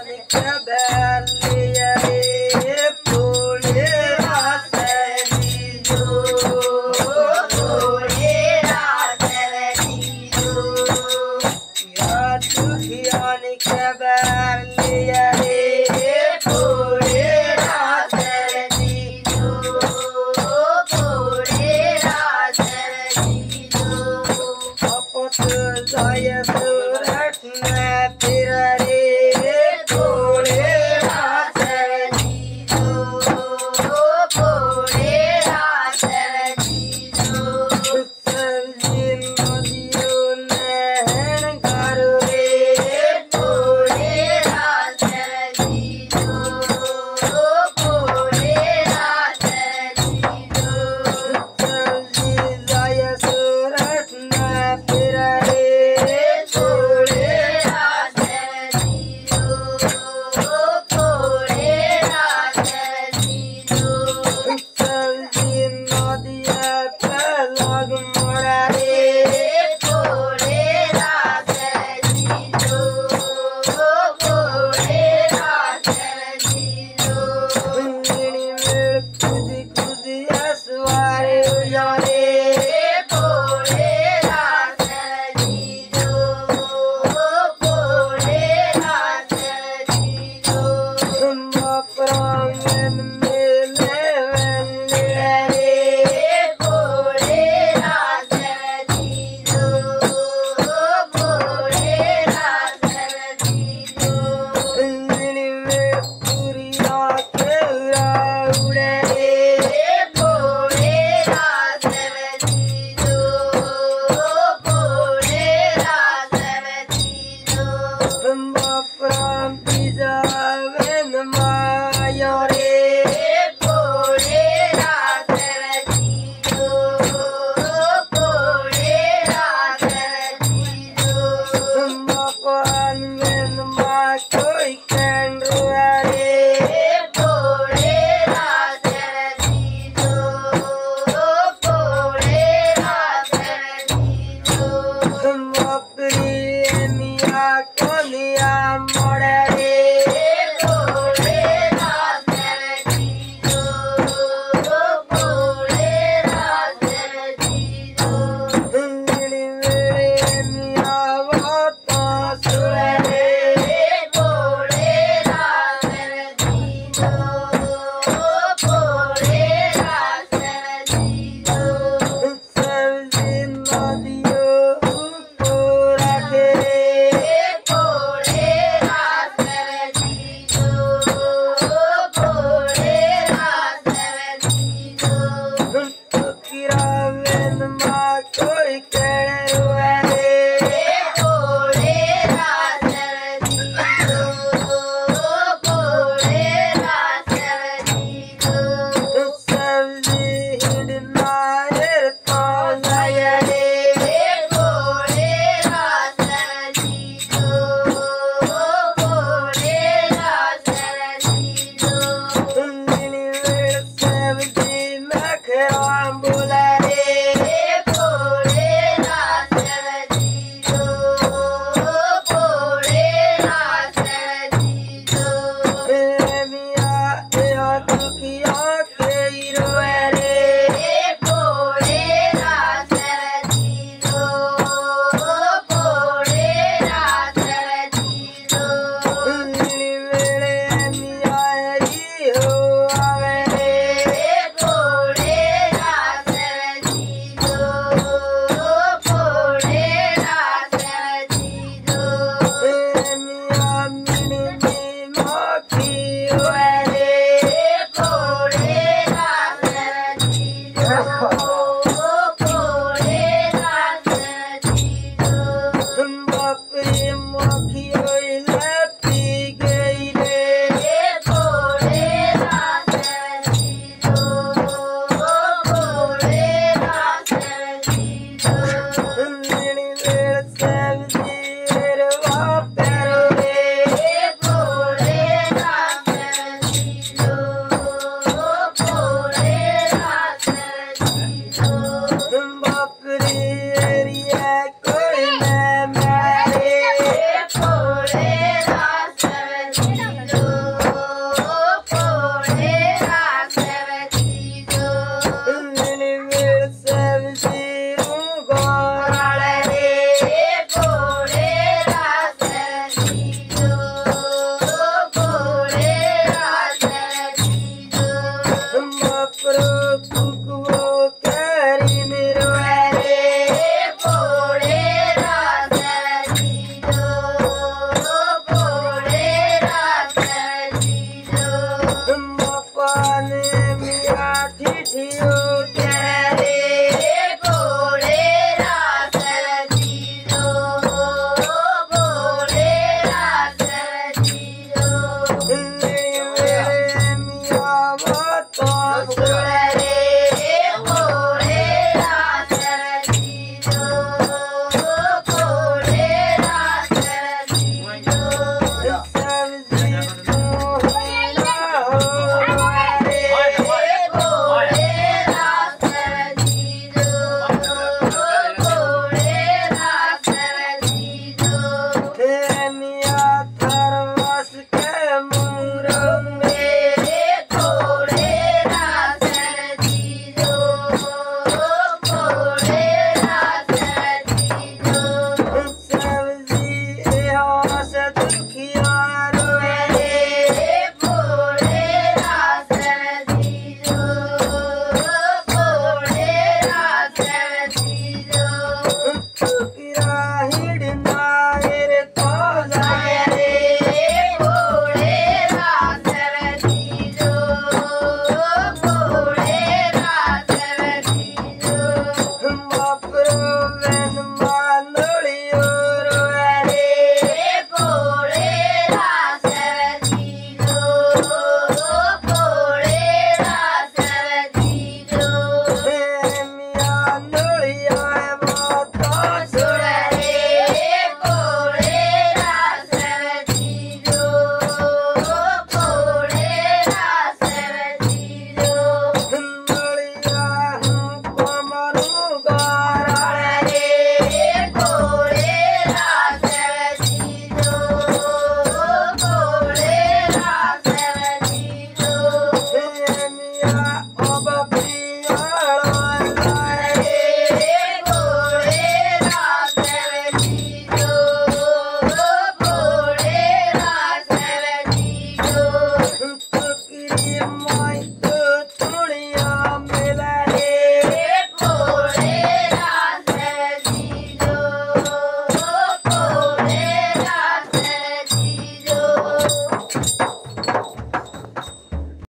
Mônica é Bela. my মপন মিয়া ঠিঠিও কেরে গোড়ে রাস দিল গোড়ে রাস দিল মিয়া